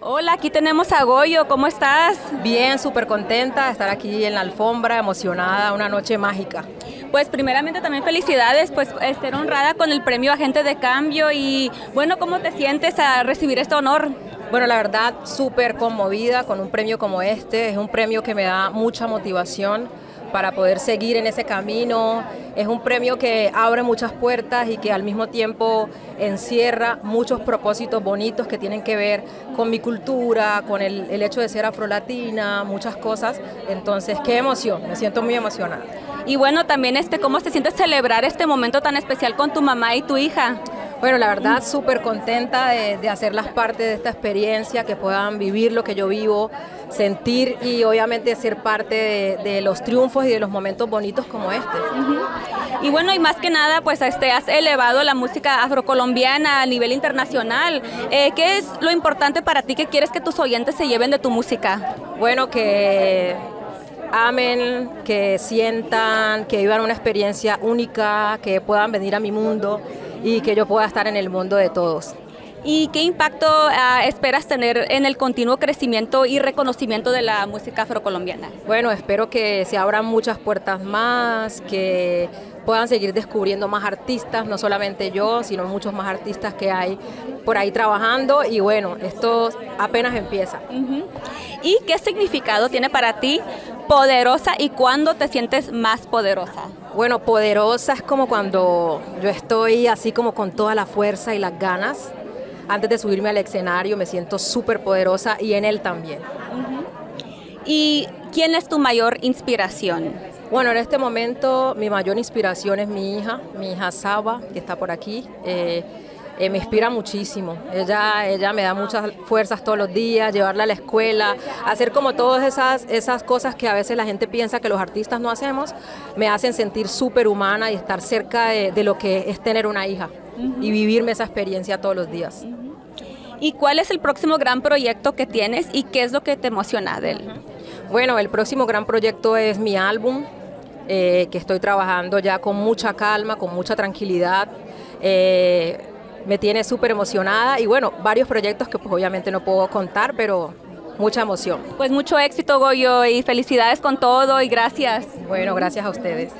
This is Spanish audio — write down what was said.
Hola, aquí tenemos a Goyo, ¿cómo estás? Bien, súper contenta de estar aquí en la alfombra, emocionada, una noche mágica. Pues primeramente también felicidades, pues estar honrada con el premio Agente de Cambio y bueno, ¿cómo te sientes a recibir este honor? Bueno, la verdad, súper conmovida con un premio como este, es un premio que me da mucha motivación para poder seguir en ese camino. Es un premio que abre muchas puertas y que al mismo tiempo encierra muchos propósitos bonitos que tienen que ver con mi cultura, con el, hecho de ser afrolatina, muchas cosas. Entonces, qué emoción, me siento muy emocionada. Y bueno, también este, ¿cómo se siente celebrar este momento tan especial con tu mamá y tu hija? Bueno, la verdad súper contenta de, de, hacerlas parte de esta experiencia, que puedan vivir lo que yo vivo, sentir y obviamente ser parte de, de los triunfos y de los momentos bonitos como este. Uh -huh. Y bueno, y más que nada, pues este, has elevado la música afrocolombiana a nivel internacional. Eh, ¿Qué es lo importante para ti que quieres que tus oyentes se lleven de tu música? Bueno, que amen, que sientan, que vivan una experiencia única, que puedan venir a mi mundo y que yo pueda estar en el mundo de todos. ¿Y qué impacto uh, esperas tener en el continuo crecimiento y reconocimiento de la música afrocolombiana? Bueno, espero que se abran muchas puertas más, que puedan seguir descubriendo más artistas, no solamente yo, sino muchos más artistas que hay por ahí trabajando y bueno, esto apenas empieza. Uh -huh. ¿Y qué significado tiene para ti poderosa y cuándo te sientes más poderosa? Bueno, poderosa es como cuando yo estoy así como con toda la fuerza y las ganas. Antes de subirme al escenario me siento súper poderosa y en él también. Uh -huh. ¿Y quién es tu mayor inspiración? Bueno, en este momento mi mayor inspiración es mi hija, mi hija Saba, que está por aquí. Eh, eh, me inspira muchísimo. Ella, ella me da muchas fuerzas todos los días, llevarla a la escuela, hacer como todas esas, esas cosas que a veces la gente piensa que los artistas no hacemos, me hacen sentir súper humana y estar cerca de, de, lo que es tener una hija uh -huh. y vivirme esa experiencia todos los días. Uh -huh. ¿Y cuál es el próximo gran proyecto que tienes y qué es lo que te emociona de él? Uh -huh. Bueno, el próximo gran proyecto es mi álbum, eh, que estoy trabajando ya con mucha calma, con mucha tranquilidad. Eh, me tiene súper emocionada y bueno, varios proyectos que pues obviamente no puedo contar, pero mucha emoción. Pues mucho éxito Goyo y felicidades con todo y gracias. Bueno, gracias a ustedes.